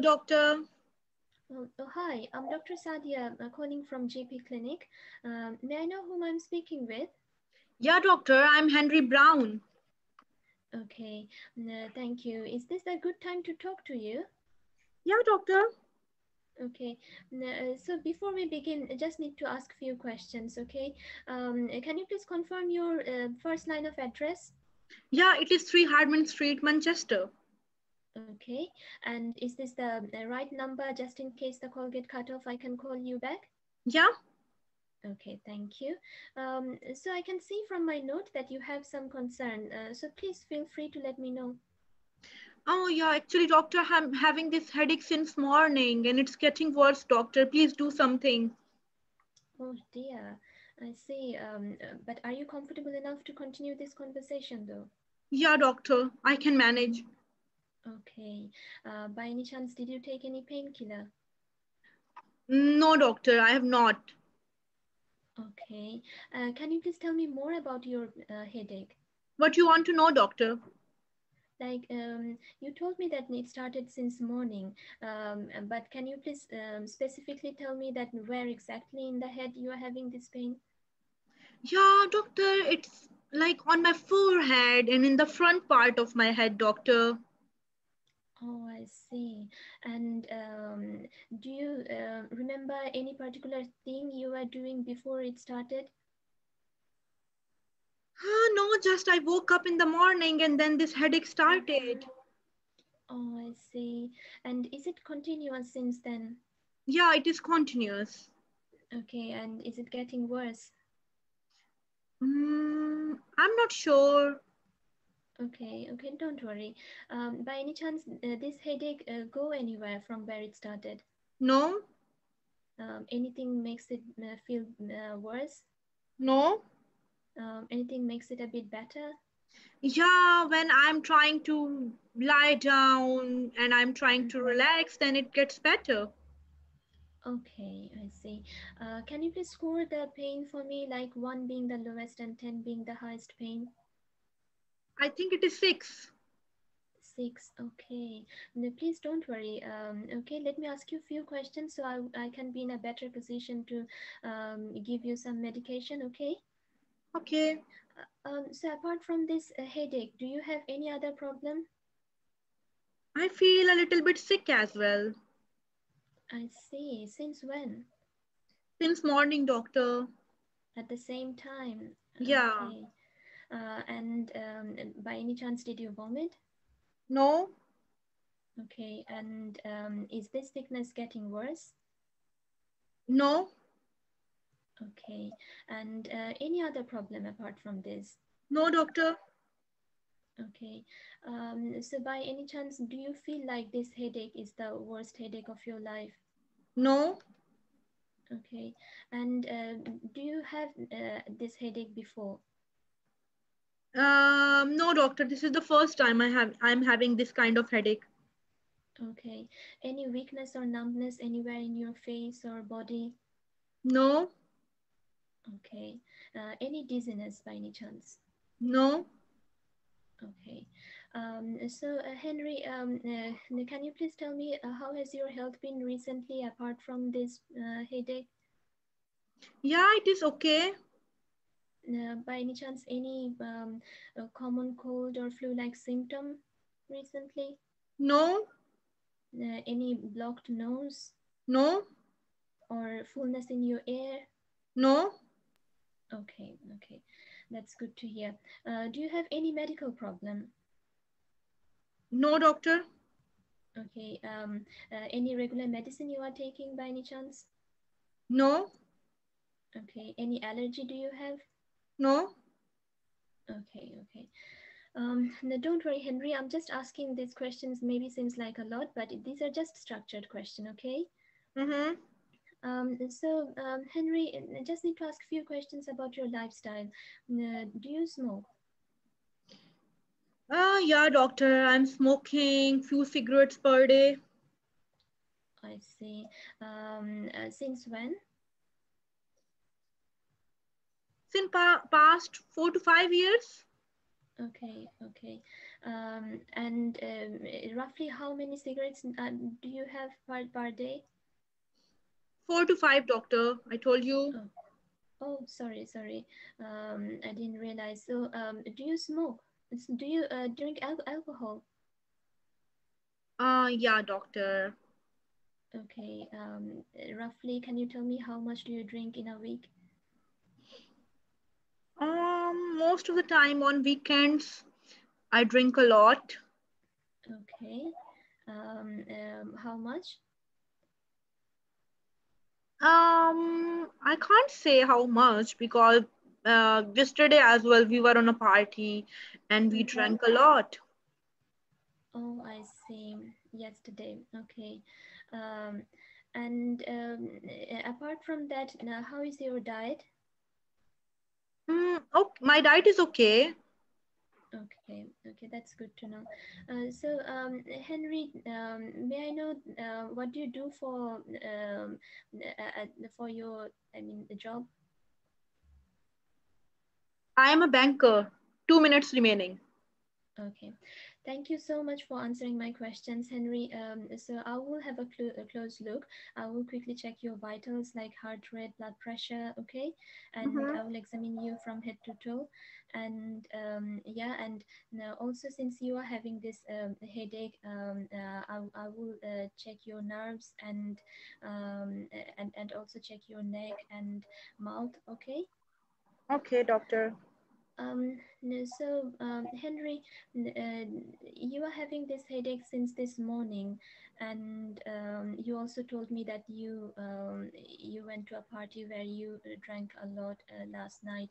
doctor. Oh, oh, hi, I'm Dr. Sadia uh, calling from GP Clinic. Um, may I know whom I'm speaking with? Yeah, doctor, I'm Henry Brown. Okay, uh, thank you. Is this a good time to talk to you? Yeah, doctor. Okay, uh, so before we begin, I just need to ask a few questions, okay? Um, can you please confirm your uh, first line of address? Yeah, it is 3 Hardman Street, Manchester. Okay, and is this the, the right number just in case the call get cut off, I can call you back? Yeah. Okay, thank you. Um, so I can see from my note that you have some concern. Uh, so please feel free to let me know. Oh yeah, actually doctor, I'm having this headache since morning and it's getting worse, doctor. Please do something. Oh dear, I see. Um, but are you comfortable enough to continue this conversation though? Yeah, doctor, I can manage. Okay. Uh, by any chance, did you take any painkiller? No, doctor, I have not. Okay. Uh, can you please tell me more about your uh, headache? What you want to know, doctor? Like um, you told me that it started since morning, um, but can you please um, specifically tell me that where exactly in the head you are having this pain? Yeah, doctor, it's like on my forehead and in the front part of my head, doctor. Oh, I see. And um, do you uh, remember any particular thing you were doing before it started? Ah, no, just I woke up in the morning and then this headache started. Oh, I see. And is it continuous since then? Yeah, it is continuous. Okay, and is it getting worse? Mm, I'm not sure. Okay, okay, don't worry. Um, by any chance, uh, this headache uh, go anywhere from where it started? No. Um, anything makes it uh, feel uh, worse? No. Um, anything makes it a bit better? Yeah, when I'm trying to lie down and I'm trying to Mhm. relax, then it gets better. Okay, I see. Uh, can you please score the pain for me, like one being the lowest and 10 being the highest pain? I think it is six. Six, okay. No, please don't worry. Um, okay, let me ask you a few questions so I, I can be in a better position to um, give you some medication, okay? Okay. Um, so apart from this uh, headache, do you have any other problem? I feel a little bit sick as well. I see. Since when? Since morning, doctor. At the same time? Yeah. Okay. Uh, and um, by any chance, did you vomit? No. Okay. And um, is this sickness getting worse? No. Okay. And uh, any other problem apart from this? No, doctor. Okay. Um, so by any chance, do you feel like this headache is the worst headache of your life? No. Okay. And uh, do you have uh, this headache before? Um, no, doctor. This is the first time I have I'm having this kind of headache. Okay. Any weakness or numbness anywhere in your face or body? No. Okay. Uh, any dizziness by any chance? No. Okay. Um, so, uh, Henry, um, uh, can you please tell me uh, how has your health been recently apart from this uh, headache? Yeah, it is okay. Uh, by any chance, any um, uh, common cold or flu-like symptom recently? No. Uh, any blocked nose No. or fullness in your air? No. Okay, okay, that's good to hear. Uh, do you have any medical problem? No, doctor. Okay, um, uh, any regular medicine you are taking by any chance? No. Okay, any allergy do you have? No. Okay, okay. Um, no, don't worry, Henry. I'm just asking these questions. Maybe seems like a lot, but these are just structured question. Okay. Mm-hmm. Um, so, um, Henry, I just need to ask a few questions about your lifestyle. Uh, do you smoke? Ah, yeah, doctor. I'm smoking few cigarettes per day. I see. Um, uh, since when? Since pa past four to five years. Okay, okay. Um, and um, roughly how many cigarettes uh, do you have per, per day? Four to five, doctor. I told you. Oh, oh sorry, sorry. Um, I didn't realize. So, um, do you smoke? Do you uh, drink al alcohol? Uh, yeah, doctor. Okay. Um, roughly, can you tell me how much do you drink in a week? Um, most of the time on weekends, I drink a lot. Okay. Um, um, how much? Um, I can't say how much because uh, yesterday as well we were on a party and we mm -hmm. drank a lot. Oh, I see. Yesterday, okay. Um, and um, apart from that, now how is your diet? Mm, oh, my diet is okay. Okay, okay, that's good to know. Uh, so, um, Henry, um, may I know uh, what do you do for um, uh, for your, I mean, the job? I am a banker. Two minutes remaining. Okay. Thank you so much for answering my questions, Henry. Um, so I will have a, cl a, close look. I will quickly check your vitals like heart rate, blood pressure, okay? And mm -hmm. I will examine you from head to toe. And um, yeah, and now also since you are having this um, headache, um, uh, I, I will uh, check your nerves and, um, and, and also check your neck and mouth, okay? Okay, doctor. Um, so um, Henry, uh, you are having this headache since this morning, and um, you also told me that you um, you went to a party where you drank a lot uh, last night.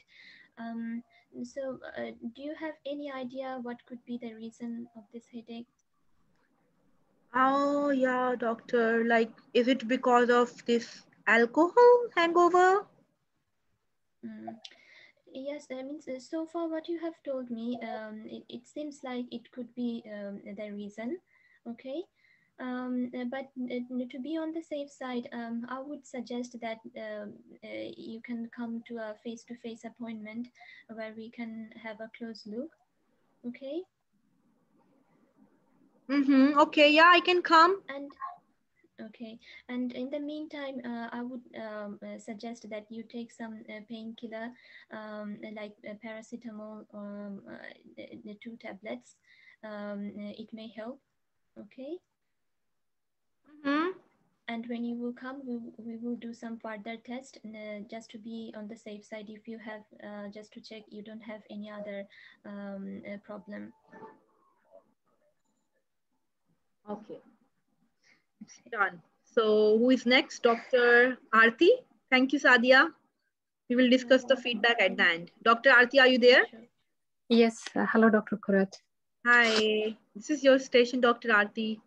Um, so, uh, do you have any idea what could be the reason of this headache? Oh yeah, doctor. Like, is it because of this alcohol hangover? Mm. Yes, I mean, so far what you have told me, um, it, it seems like it could be um, the reason, okay? Um, but uh, to be on the safe side, um, I would suggest that uh, uh, you can come to a face-to-face -face appointment where we can have a close look, okay? Mm-hmm. Okay, yeah, I can come. And Okay, and in the meantime, uh, I would um, uh, suggest that you take some uh, painkiller um, like uh, paracetamol, um, uh, the, the, two tablets. Um, it may help. Okay. Mm -hmm. And when you will come, we, we will do some further test uh, just to be on the safe side. If you have, just to check you don't have any other um, problem. Okay. Done. So who is next? Dr. Arti. Thank you, Sadia. We will discuss the feedback at the end. Dr. Arti, are you there? Yes. Uh, hello, Dr. Kurat. Hi. This is your station, Dr. Arti.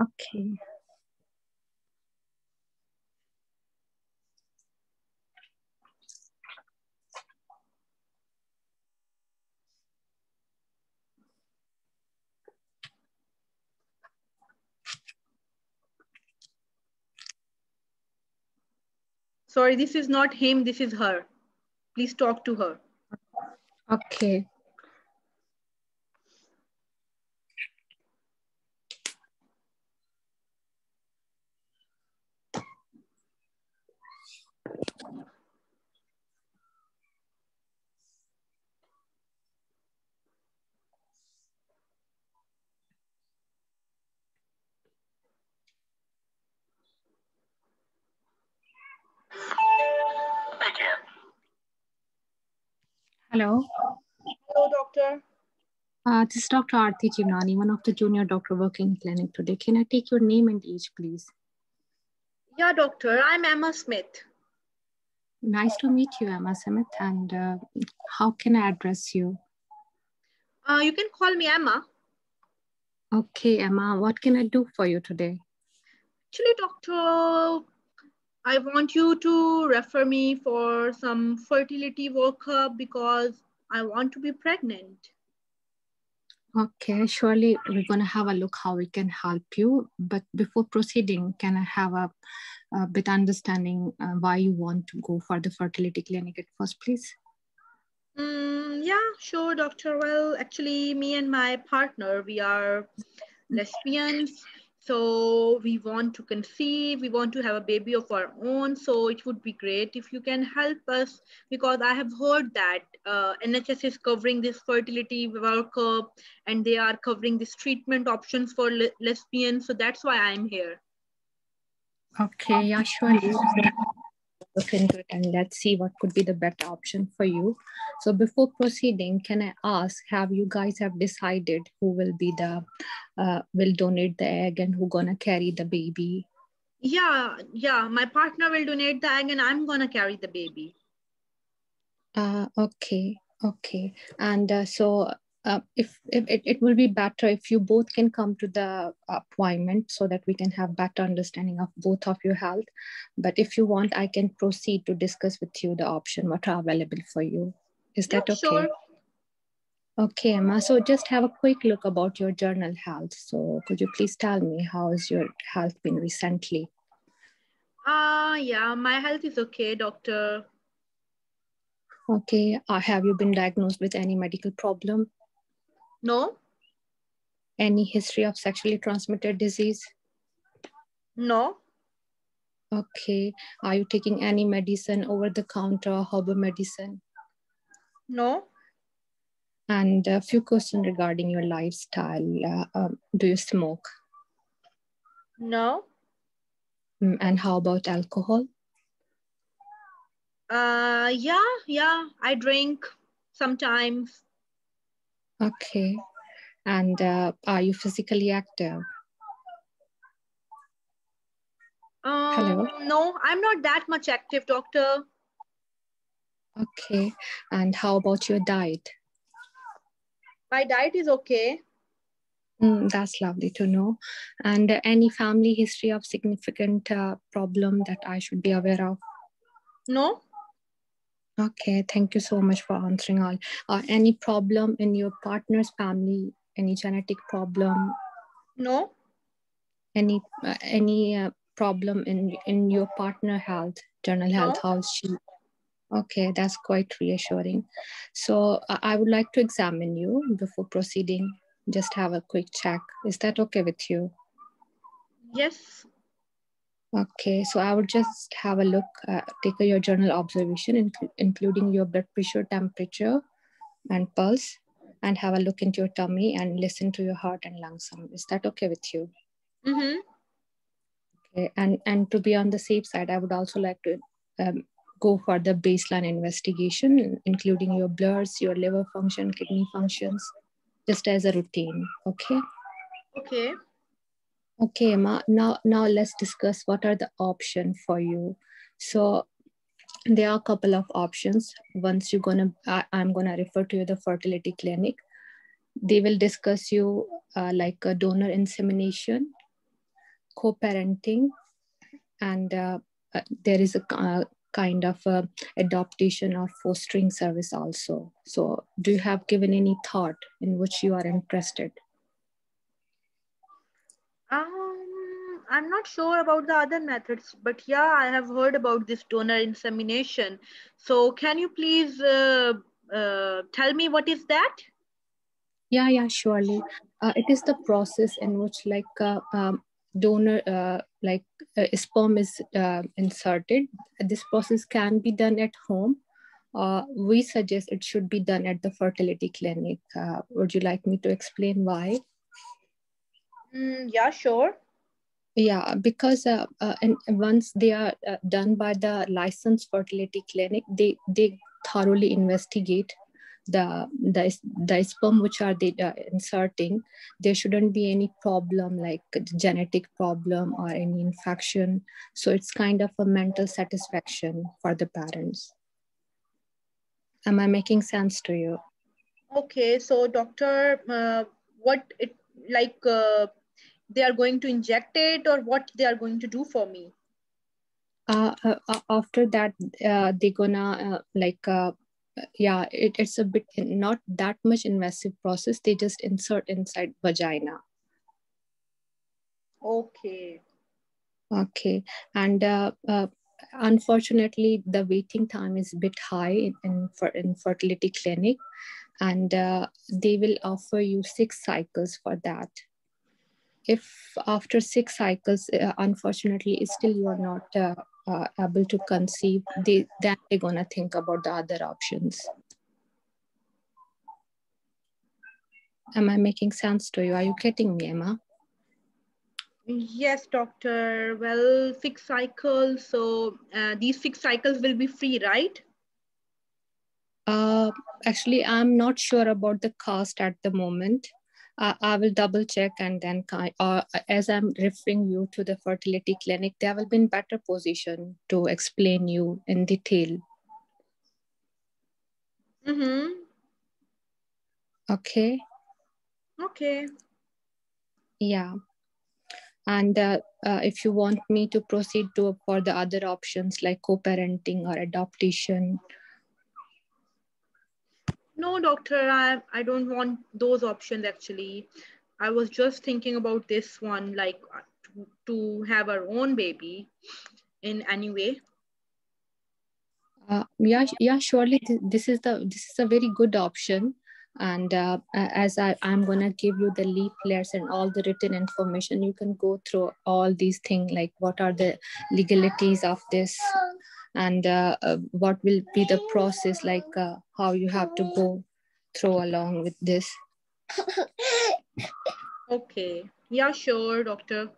Okay. Sorry, this is not him, this is her. Please talk to her. Okay. Hello. Hello, doctor. Uh, this is Dr. Arti Chivnani, one of the junior doctor working in clinic today. Can I take your name and age, please? Yeah, doctor. I'm Emma Smith. Nice to meet you, Emma Smith. And uh, how can I address you? Uh, you can call me Emma. Okay, Emma. What can I do for you today? Actually, doctor, I want you to refer me for some fertility workup because I want to be pregnant. Okay, surely we're going to have a look how we can help you. But before proceeding, can I have a, a bit understanding uh, why you want to go for the fertility clinic at first, please? Mm, yeah, sure, doctor. Well, actually, me and my partner, we are lesbians. So we want to conceive, we want to have a baby of our own. So it would be great if you can help us because I have heard that uh, NHS is covering this fertility workup and they are covering this treatment options for le lesbians. So that's why I'm here. Okay, yeah, surely look into it and let's see what could be the better option for you. So before proceeding, can I ask, have you guys have decided who will be the, uh, will donate the egg and who gonna carry the baby? Yeah, yeah, my partner will donate the egg and I'm gonna carry the baby. Uh, okay, okay. And uh, so uh, if, if it, it will be better if you both can come to the appointment so that we can have better understanding of both of your health. But if you want i can proceed to discuss with you the option what are available for you. Is that yeah, okay sure. okay? Emma. So just have a quick look about your journal health. So could you please tell me how has your health been recently? Uh yeah my health is okay doctor. Okay uh, have you been diagnosed with any medical problem no. Any history of sexually transmitted disease? No. Okay. Are you taking any medicine over the counter or herbal medicine? No. And a few questions regarding your lifestyle. Uh, um, do you smoke? No. Mm, and how about alcohol? Uh, yeah, yeah. I drink sometimes. Okay. And uh, are you physically active? Um, Hello? No, I'm not that much active, doctor. Okay. And how about your diet? My diet is okay. Mm, that's lovely to know. And uh, any family history of significant uh, problem that I should be aware of? No. Okay, thank you so much for answering all. Uh, any problem in your partner's family? Any genetic problem? No. Any uh, any uh, problem in in your partner health, general health? How's she? Okay, that's quite reassuring. So uh, I would like to examine you before proceeding. Just have a quick check. Is that okay with you? Yes. Okay, so I would just have a look, uh, take a, your journal observation, inc including your blood pressure, temperature, and pulse, and have a look into your tummy and listen to your heart and lung sound. Is that okay with you? Mm-hmm. Okay, and, and to be on the safe side, I would also like to um, go for the baseline investigation, including your blurs, your liver function, kidney functions, just as a routine, okay? Okay. Okay, Emma. Now, now let's discuss what are the options for you. So there are a couple of options. Once you're gonna, I, am gonna refer to you the fertility clinic. They will discuss you uh, like a donor insemination, co-parenting, and uh, uh, there is a uh, kind of a adaptation or fostering service also. So do you have given any thought in which you are interested? Um, I'm not sure about the other methods, but yeah, I have heard about this donor insemination. So can you please uh, uh, tell me what is that? Yeah, yeah, surely. Uh, it is the process in which like uh, um, donor, uh, like uh, sperm is uh, inserted. This process can be done at home. Uh, we suggest it should be done at the fertility clinic. Would you like me to explain why? Mm, yeah, sure. Yeah, because uh, uh, and once they are uh, done by the licensed fertility clinic, they they thoroughly investigate the the the sperm which are they uh, inserting. There shouldn't be any problem like genetic problem or any infection. So it's kind of a mental satisfaction for the parents. Am I making sense to you? Okay, so doctor, uh, what it like? They are going to inject it or what they are going to do for me? Uh, uh, uh after that uh, they're gonna uh, like uh, yeah it, it's a bit not that much invasive process. They just insert inside vagina. Okay. Okay. And unfortunately, the waiting time is a bit high in, in, for, in fertility clinic. And uh, they will offer you six cycles for that. If after six cycles, uh, unfortunately, still you are not uh, uh, able to conceive, they, then they're gonna think about the other options. Am I making sense to you? Are you getting me, Emma? Yes, doctor. Well, six cycles. So uh, these six cycles will be free, right? Uh, actually, I'm not sure about the cost at the moment. Uh, I will double check and then uh, as I'm referring you to the fertility clinic, they will be in better position to explain you in detail. Mm-hmm. Okay. Okay. Yeah. And uh, uh, if you want me to proceed to for the other options like co-parenting or adoption. No, doctor, I, I don't want those options actually. I was just thinking about this one, like to, to have our own baby in any way. Uh, yeah, yeah, surely this is the this is a very good option and uh, as I, i'm going to give you the leaflets and all the written information you can go through all these things like what are the legalities of this and uh, uh, what will be the process like uh, how you have to go through along with this? Okay. Yeah sure doctor.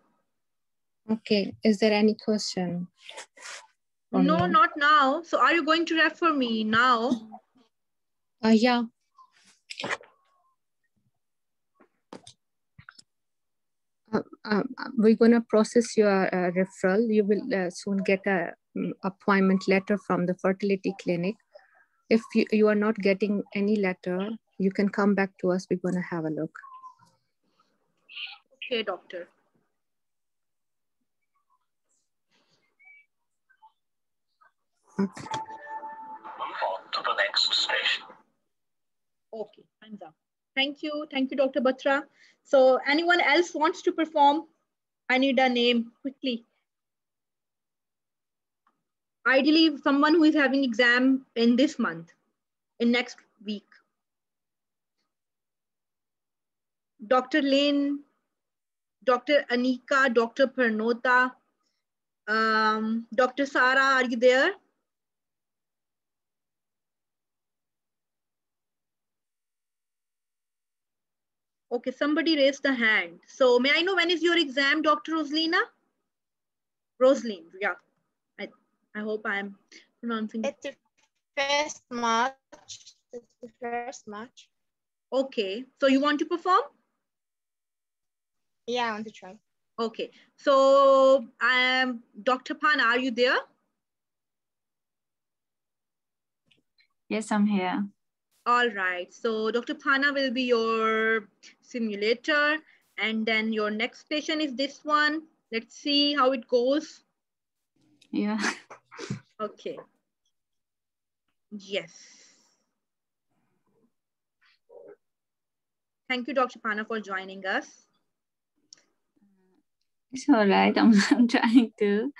Okay. Is there any question? No not now. So are you going to refer me now? Uh, yeah uh, um, we're going to process your uh, referral. You will uh, soon get a um, appointment letter from the fertility clinic. If you, you are not getting any letter, you can come back to us. We're going to have a look. Okay, doctor. Okay. Move on to the next station. Okay, hands up. Thank you. Thank you, Dr. Batra. So anyone else wants to perform? I need a name quickly. Ideally, someone who is having exam in this month, in next week. Dr. Lane, Dr. Anika, Dr. Pernota, um, Dr. Sara, are you there? Okay, somebody raised the hand. So may I know when is your exam, Dr. Rosalina? Rosaline, yeah. I, I hope I'm pronouncing It's the first March. It's the first March. Okay, so you want to perform? Yeah, I want to try. Okay, so um, Dr. Pan, are you there? Yes, I'm here. All right, so Dr. Pana will be your simulator and then your next patient is this one. Let's see how it goes. Yeah. Okay. Yes. Thank you, Dr. Pana, for joining us. It's all right. I'm, I'm trying to.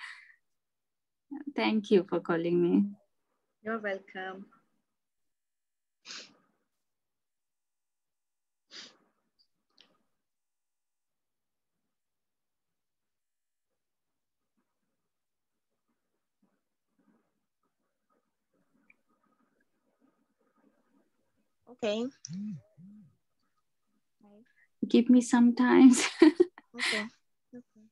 Thank you for calling me. You're welcome. Okay. Give me some time. okay. okay.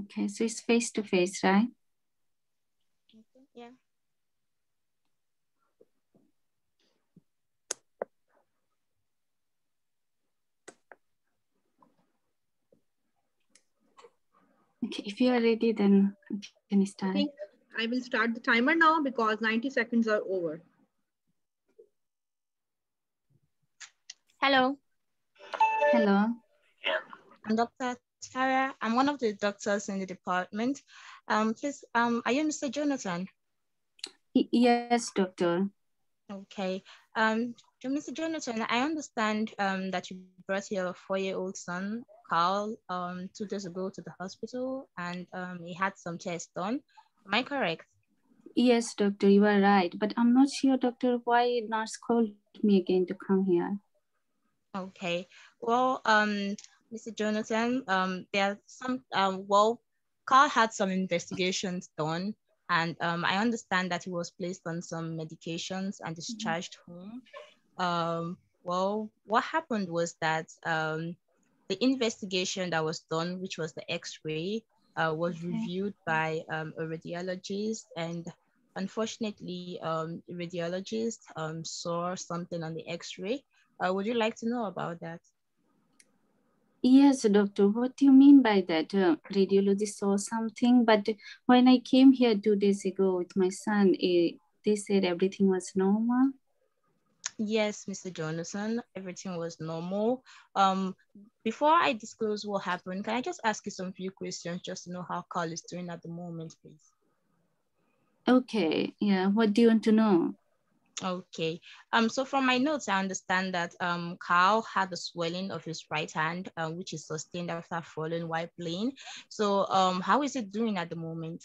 Okay, so it's face to face, right? Yeah. Okay, if you are ready, then can you start? I, I will start the timer now because 90 seconds are over. Hello. Hello. I'm Dr. Tara. I'm one of the doctors in the department. Um, please, um, are you Mr. Jonathan? Yes, doctor. Okay. Um, Mr. Jonathan, I understand um, that you brought your four-year-old son, Carl, um, two days ago to the hospital and um, he had some tests done. Am I correct? Yes, doctor, you are right. But I'm not sure, doctor, why nurse called me again to come here. Okay. Well, um, Mr. Jonathan, um, there are some, um, well, Carl had some investigations done and um, I understand that he was placed on some medications and discharged mm -hmm. home. Um, well, what happened was that um, the investigation that was done, which was the X-ray, uh, was okay. reviewed by um, a radiologist and unfortunately, um, radiologist um, saw something on the X-ray. Uh, would you like to know about that? Yes, doctor. What do you mean by that? Uh, radiologist saw something, but when I came here two days ago with my son, eh, they said everything was normal. Yes, Mr. Jonathan, everything was normal. Um, before I disclose what happened, can I just ask you some few questions just to know how Carl is doing at the moment, please? Okay, yeah, what do you want to know? Okay, um, so from my notes, I understand that um, Carl had a swelling of his right hand, uh, which is sustained after falling while playing. So um, how is it doing at the moment?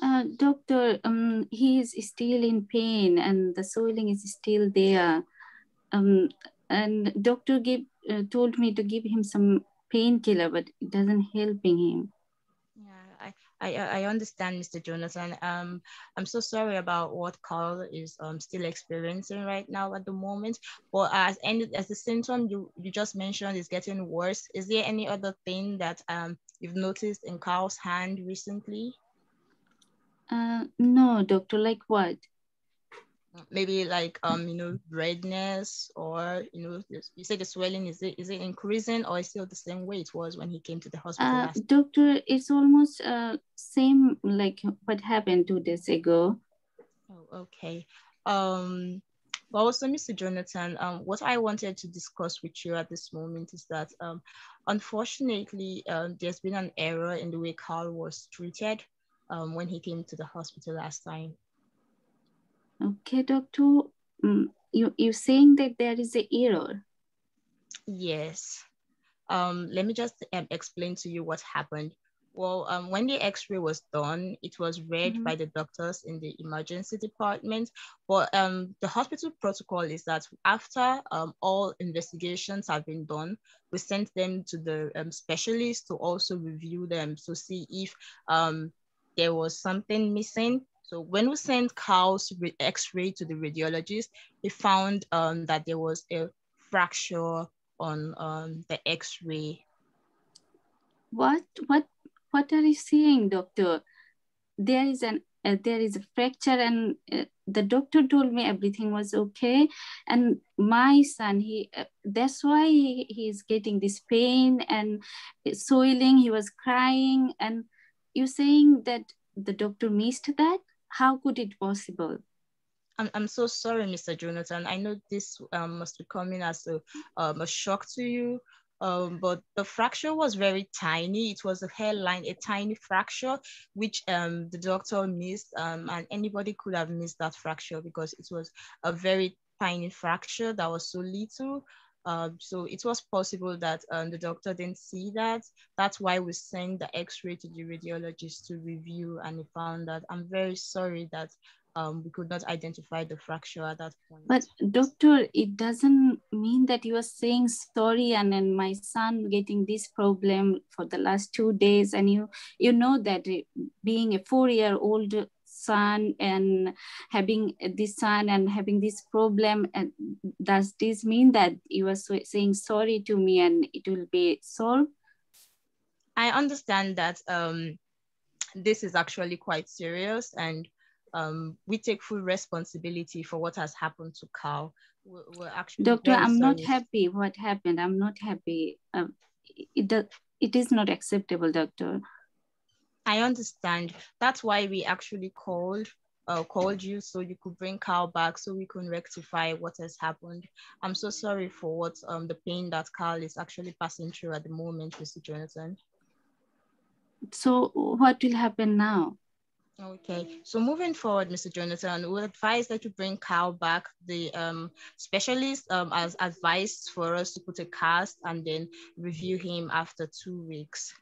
Uh, doctor, um, he is still in pain and the swelling is still there. Um, and doctor gave, uh, told me to give him some painkiller, but it doesn't helping him. I, I understand, Mr. Jonathan. Um, I'm so sorry about what Carl is um, still experiencing right now at the moment. But as any as the symptom you, you just mentioned is getting worse, is there any other thing that um, you've noticed in Carl's hand recently? Uh, no, doctor, like what? Maybe like um, you know, redness or you know, you say the swelling is it is it increasing or is still the same way it was when he came to the hospital? Uh, doctor, it's almost uh same like what happened two days ago. Oh, okay. Um, well, also, Mr. Jonathan, um, what I wanted to discuss with you at this moment is that, um, unfortunately, um, there's been an error in the way Carl was treated um, when he came to the hospital last time. Okay, doctor. Um, you, you're saying that there is an error? Yes. Um, let me just um, explain to you what happened. Well, um, when the x-ray was done, it was read mm -hmm. by the doctors in the emergency department. But um, the hospital protocol is that after um, all investigations have been done, we send them to the um, specialist to also review them to see if um, there was something missing. So when we sent Carl's x-ray to the radiologist, he found um, that there was a fracture on um, the x-ray. What, what, what are you seeing, doctor? There is an uh, there is a fracture and uh, the doctor told me everything was okay and my son he uh, that's why he, he is getting this pain and soiling. he was crying and you're saying that the doctor missed that? How could it possible? I'm, I'm so sorry, Mr. Jonathan. I know this um, must be coming as a, um, a shock to you, um, but the fracture was very tiny. It was a hairline, a tiny fracture, which um, the doctor missed, um, and anybody could have missed that fracture because it was a very tiny fracture that was so little. Um, so it was possible that um, the doctor didn't see that. That's why we sent the x-ray to the radiologist to review and he found that. I'm very sorry that um, we could not identify the fracture at that point. But doctor, it doesn't mean that you are saying sorry and then my son getting this problem for the last two days and you you know that being a four-year-old son and having this son and having this problem and does this mean that you are saying sorry to me and it will be solved i understand that um, this is actually quite serious and um, we take full responsibility for what has happened to Carl. We're, we're actually Doctor, I'm sorry. not happy what happened. I'm not happy. Um, it, it is not acceptable, doctor. I understand. That's why we actually called uh, called you so you could bring Carl back so we can rectify what has happened. I'm so sorry for what um the pain that Carl is actually passing through at the moment, Mr. Jonathan. So what will happen now? Okay, so moving forward, Mr. Jonathan, we advise that you bring Carl back. The um, specialist um, has advised for us to put a cast and then review him after two weeks.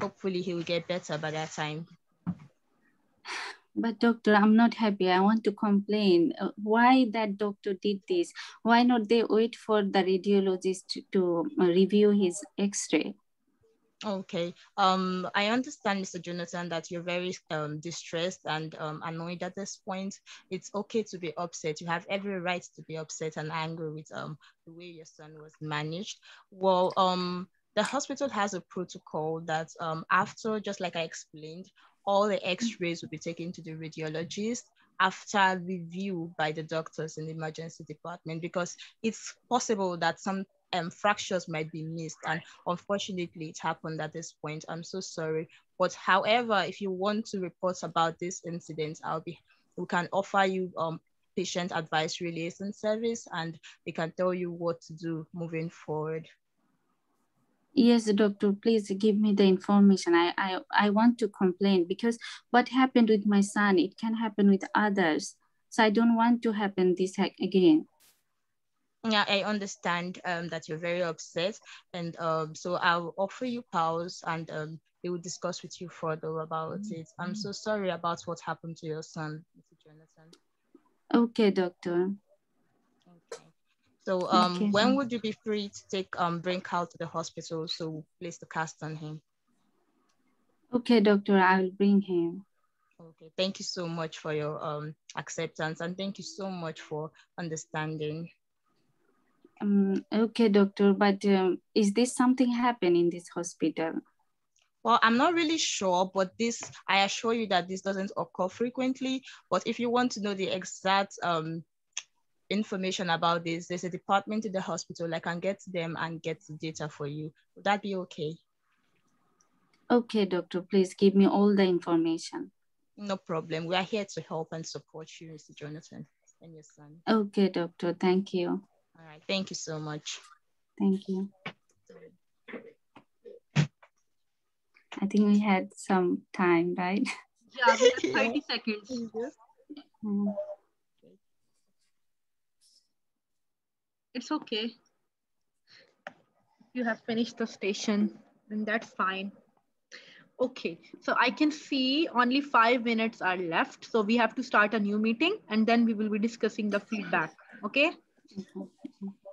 Hopefully he will get better by that time. But doctor, I'm not happy. I want to complain. Uh, why that doctor did this? Why not they wait for the radiologist to, to review his x-ray? Okay. Um, I understand, Mr. Jonathan, that you're very um, distressed and um, annoyed at this point. It's okay to be upset. You have every right to be upset and angry with um, the way your son was managed. Well, um, the hospital has a protocol that um, after, just like I explained, all the x-rays will be taken to the radiologist after review by the doctors in the emergency department because it's possible that some um, fractures might be missed. And unfortunately, it happened at this point. I'm so sorry. But however, if you want to report about this incident, I'll be, we can offer you um, patient advice liaison service and they can tell you what to do moving forward. Yes, doctor, please give me the information. I, I, I want to complain because what happened with my son, it can happen with others. So I don't want to happen this again. Yeah, I understand um, that you're very upset. And um, so I'll offer you PALS and um, they will discuss with you further about mm -hmm. it. I'm so sorry about what happened to your son, Mr. Jonathan. Okay, doctor. So um, okay. when would you be free to take um, bring Carl to the hospital so place the cast on him? Okay, doctor, I will bring him. Okay, thank you so much for your um, acceptance and thank you so much for understanding. Um, okay, doctor, but um, is this something happen in this hospital? Well, I'm not really sure, but this, I assure you that this doesn't occur frequently. But if you want to know the exact um, information about this, there's a department in the hospital. I can get them and get the data for you. Would that be okay? Okay, doctor, please give me all the information. No problem. We are here to help and support you, Mr. Jonathan and your son. Okay, doctor. Thank you. All right. Thank you so much. Thank you. I think we had some time, right? Yeah, we have 30 seconds. Mm. It's okay. You have finished the station, then that's fine. Okay, so I can see only five minutes are left. So we have to start a new meeting and then we will be discussing the feedback, okay? Mm -hmm.